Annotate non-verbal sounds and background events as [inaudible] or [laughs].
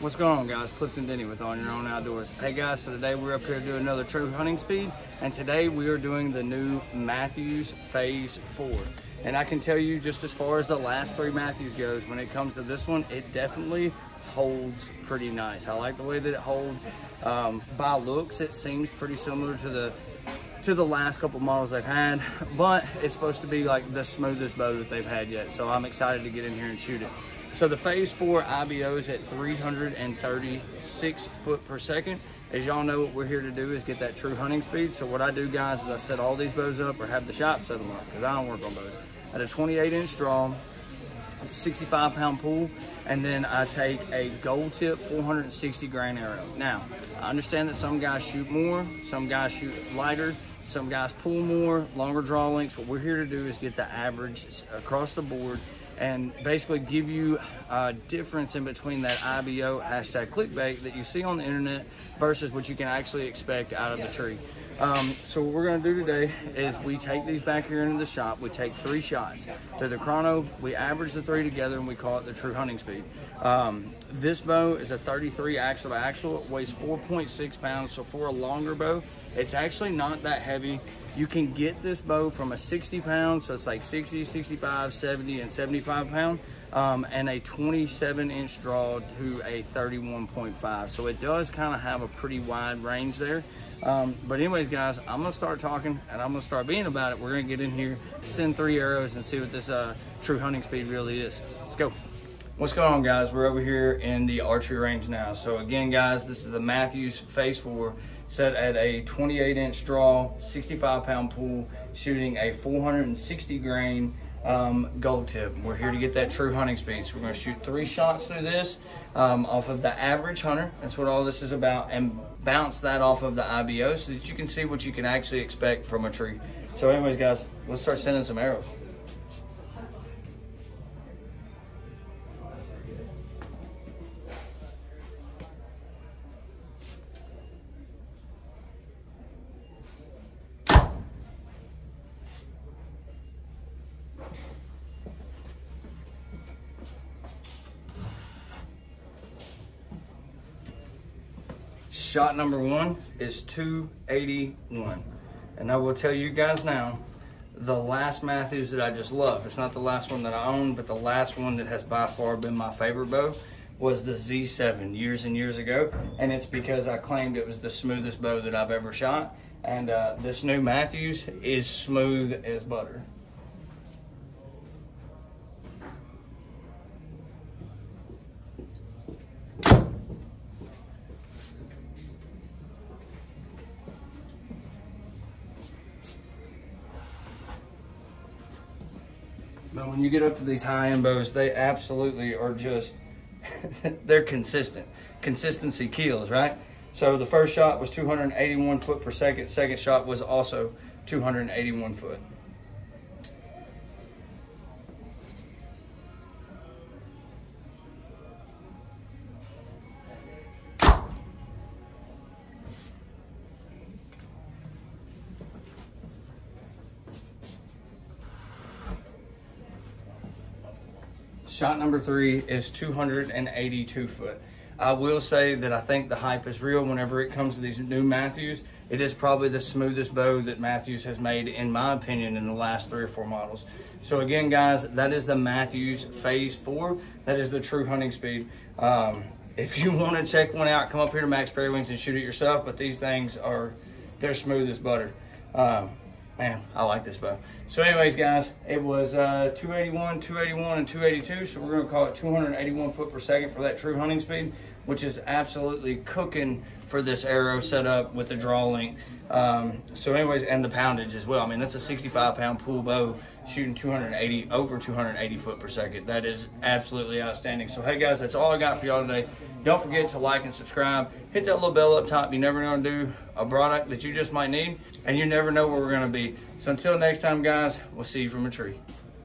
What's going on guys? Clifton Denney with On Your Own Outdoors. Hey guys, so today we're up here to do another true hunting speed and today we are doing the new Matthews Phase 4. And I can tell you just as far as the last three Matthews goes, when it comes to this one, it definitely holds pretty nice. I like the way that it holds. Um, by looks, it seems pretty similar to the to the last couple models they've had, but it's supposed to be like the smoothest bow that they've had yet. So I'm excited to get in here and shoot it. So the phase four IBO is at 336 foot per second. As y'all know, what we're here to do is get that true hunting speed. So what I do guys is I set all these bows up or have the shop set them up because I don't work on bows. At a 28 inch draw, 65 pound pull, and then I take a gold tip 460 grain arrow. Now, I understand that some guys shoot more, some guys shoot lighter, some guys pull more, longer draw lengths. What we're here to do is get the average across the board and basically give you a difference in between that IBO hashtag clickbait that you see on the internet versus what you can actually expect out of the tree. Um, so what we're gonna do today is we take these back here into the shop. We take three shots. To the chrono, we average the three together and we call it the true hunting speed. Um, this bow is a 33 axle to axle. It weighs 4.6 pounds. So for a longer bow, it's actually not that heavy. You can get this bow from a 60 pound, so it's like 60, 65, 70, and 75 pound, um, and a 27 inch draw to a 31.5. So it does kind of have a pretty wide range there. Um, but anyways, guys, I'm gonna start talking and I'm gonna start being about it. We're gonna get in here, send three arrows and see what this uh, true hunting speed really is. Let's go. What's going on guys? We're over here in the archery range now. So again, guys, this is the Matthews Phase 4 set at a 28 inch draw, 65 pound pull, shooting a 460 grain um, gold tip. We're here to get that true hunting speed. So we're gonna shoot three shots through this um, off of the average hunter. That's what all this is about. And bounce that off of the IBO so that you can see what you can actually expect from a tree. So anyways, guys, let's start sending some arrows. Shot number one is 281. And I will tell you guys now, the last Matthews that I just love, it's not the last one that I own, but the last one that has by far been my favorite bow was the Z7 years and years ago. And it's because I claimed it was the smoothest bow that I've ever shot. And uh, this new Matthews is smooth as butter. But when you get up to these high end bows, they absolutely are just, [laughs] they're consistent. Consistency kills, right? So the first shot was 281 foot per second. Second shot was also 281 foot. Shot number three is 282 foot. I will say that I think the hype is real whenever it comes to these new Matthews. It is probably the smoothest bow that Matthews has made, in my opinion, in the last three or four models. So again, guys, that is the Matthews Phase 4. That is the true hunting speed. Um, if you want to check one out, come up here to Mack's Prairie Wings and shoot it yourself, but these things are, they're smooth as butter. Um, man, I like this bow. So anyways, guys, it was uh, 281, 281, and 282. So we're gonna call it 281 foot per second for that true hunting speed, which is absolutely cooking for this arrow setup with the draw length. Um, so anyways, and the poundage as well. I mean, that's a 65 pound pull bow shooting 280, over 280 foot per second. That is absolutely outstanding. So hey guys, that's all I got for y'all today. Don't forget to like and subscribe. Hit that little bell up top. You never know to do a product that you just might need, and you never know where we're gonna be. So until next time, guys, we'll see you from a tree.